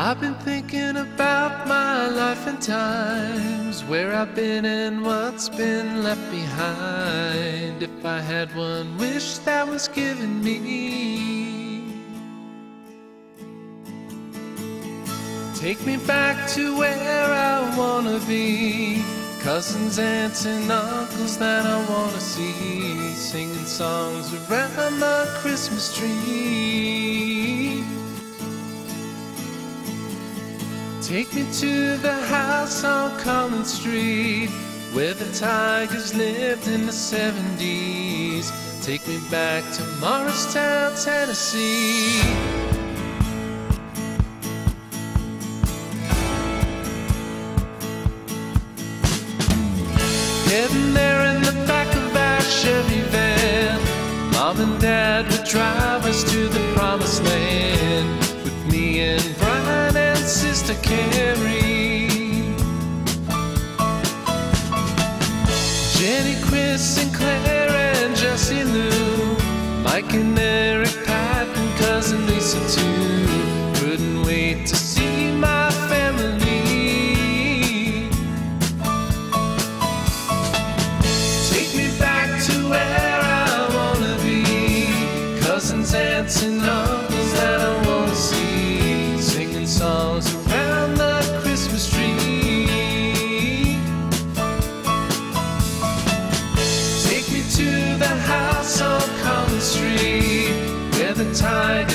I've been thinking about my life and times, where I've been and what's been left behind. If I had one wish that was given me, take me back to where I wanna be. Cousins, aunts, and uncles that I wanna see, singing songs around the Christmas tree. Take me to the house on Collins Street where the Tigers lived in the 70s. Take me back to Morristown, Tennessee. Getting there in the back of our Chevy van. Mom and Dad would drive us to the promised land Sister Carrie. Jenny, Chris, and Claire where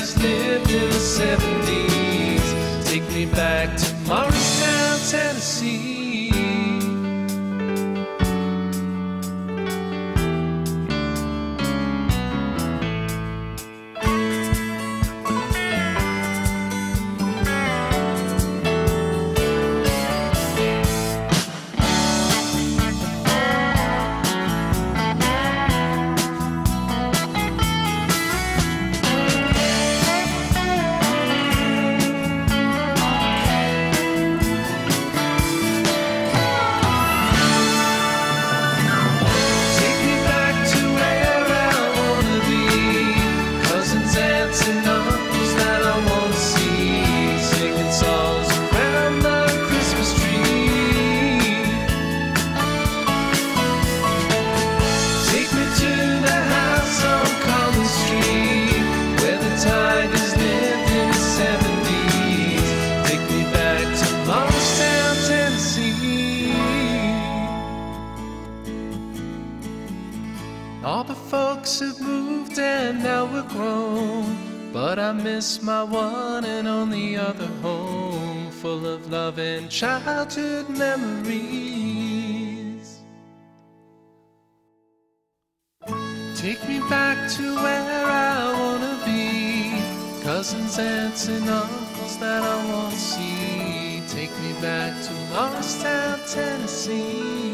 folks have moved and now we're grown. But I miss my one and only other home, full of love and childhood memories. Take me back to where I wanna be. Cousins, aunts, and uncles that I wanna see. Take me back to Morristown, Tennessee.